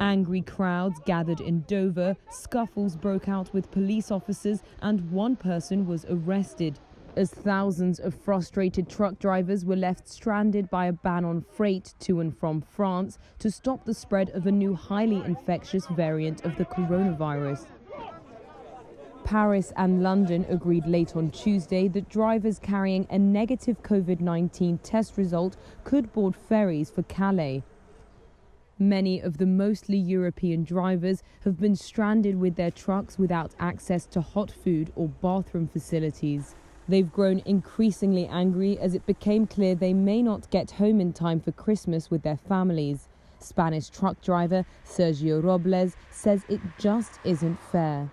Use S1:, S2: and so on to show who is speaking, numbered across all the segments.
S1: Angry crowds gathered in Dover, scuffles broke out with police officers, and one person was arrested. As thousands of frustrated truck drivers were left stranded by a ban on freight to and from France to stop the spread of a new highly infectious variant of the coronavirus. Paris and London agreed late on Tuesday that drivers carrying a negative COVID 19 test result could board ferries for Calais. Many of the mostly European drivers have been stranded with their trucks without access to hot food or bathroom facilities. They've grown increasingly angry as it became clear they may not get home in time for Christmas with their families. Spanish truck driver Sergio Robles says it just isn't fair.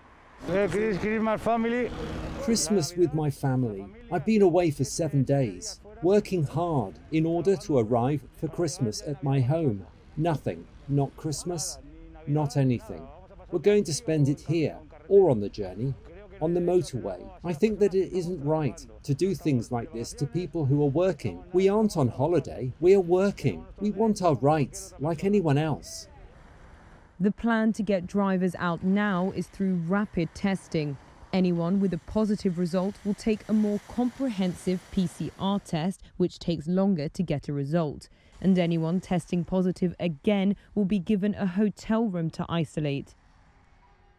S2: Christmas with my family. I've been away for seven days, working hard in order to arrive for Christmas at my home. Nothing, not Christmas, not anything. We're going to spend it here or on the journey, on the motorway. I think that it isn't right to do things like this to people who are working. We aren't on holiday, we are working. We want our rights like anyone else.
S1: The plan to get drivers out now is through rapid testing. Anyone with a positive result will take a more comprehensive PCR test, which takes longer to get a result. And anyone testing positive again will be given a hotel room to isolate.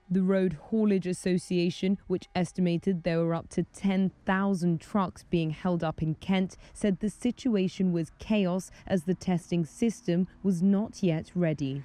S1: The Road Haulage Association, which estimated there were up to 10,000 trucks being held up in Kent, said the situation was chaos as the testing system was not yet ready.